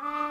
Ah.